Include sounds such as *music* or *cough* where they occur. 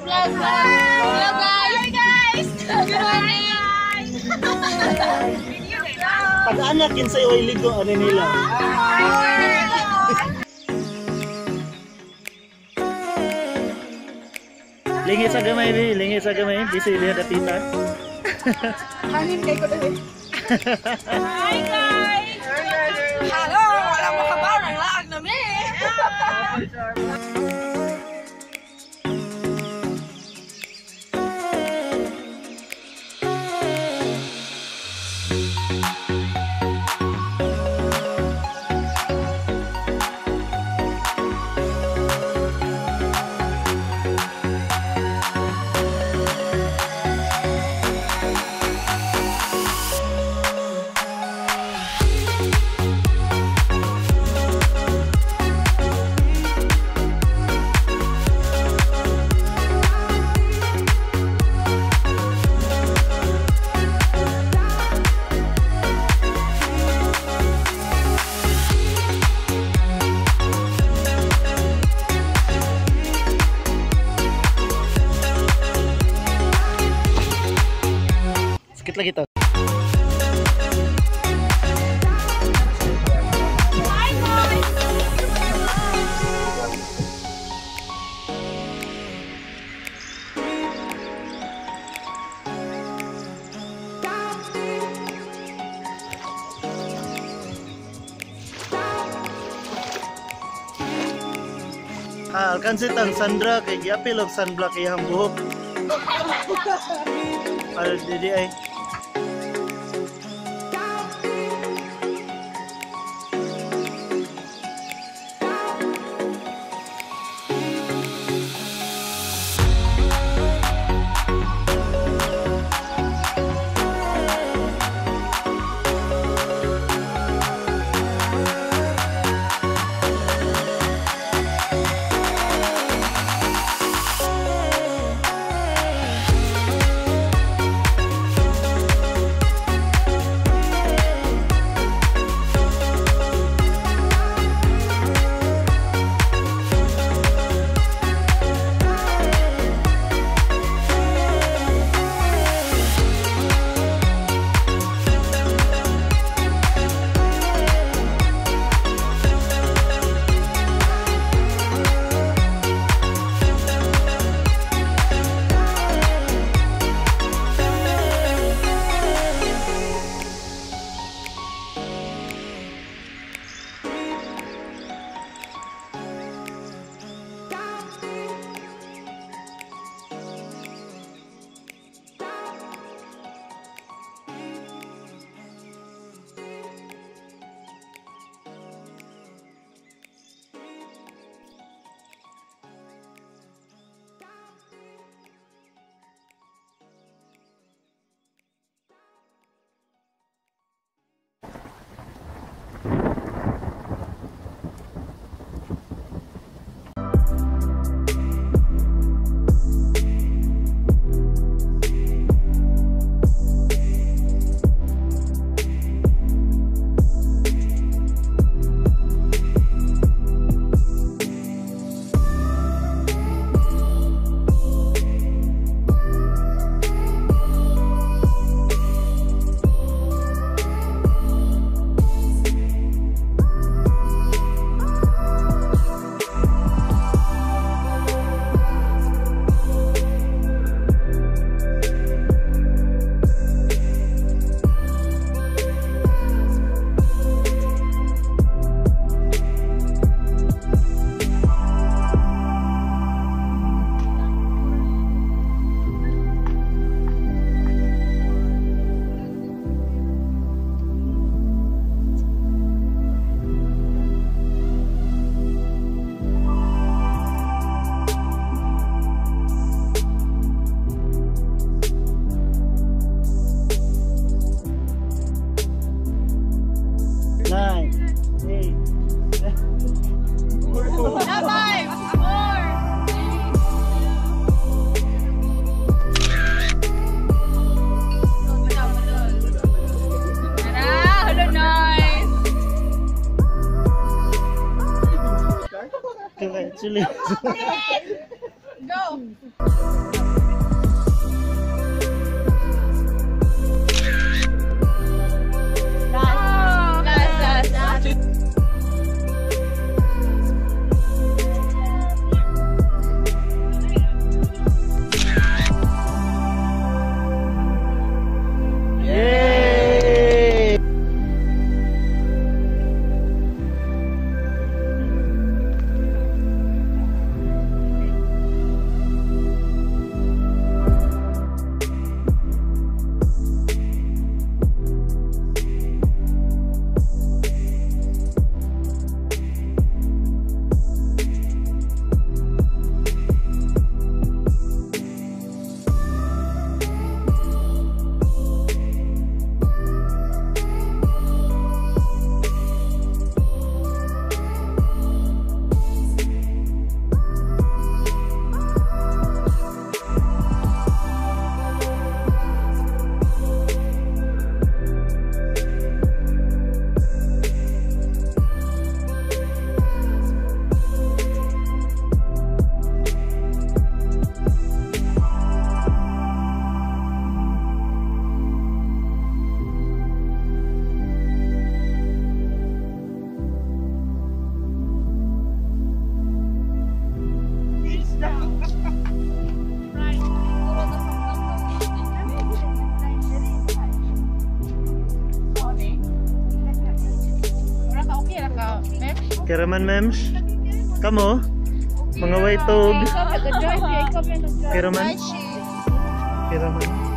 vlog. Hello guys. Guys. Good morning. Pag-anak ligo, ano nila? Lingi sa gamay, Bi. Lingi sa gamay. Busy lihat at tita. Hangin kay ko. Hi guys. Hello. Wala mo ka ba? Naglaag na. Ah, alkansit ang Sandra kay giapil og sunblock iyang buhok. Al didi ay. Actually, *laughs* Go. Keraman mems. Kamo? Mga waitog. Keraman. Keraman.